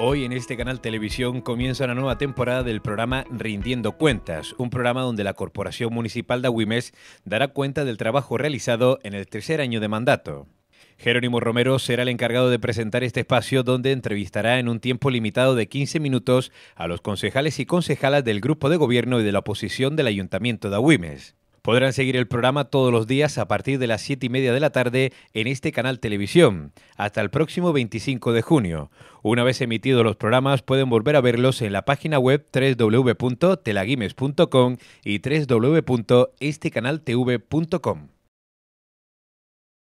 Hoy en este canal televisión comienza una nueva temporada del programa Rindiendo Cuentas, un programa donde la Corporación Municipal de Agüimes dará cuenta del trabajo realizado en el tercer año de mandato. Jerónimo Romero será el encargado de presentar este espacio donde entrevistará en un tiempo limitado de 15 minutos a los concejales y concejalas del grupo de gobierno y de la oposición del Ayuntamiento de Agüimes. Podrán seguir el programa todos los días a partir de las 7 y media de la tarde en este canal televisión, hasta el próximo 25 de junio. Una vez emitidos los programas pueden volver a verlos en la página web www.telaguimes.com y www.estecanaltv.com.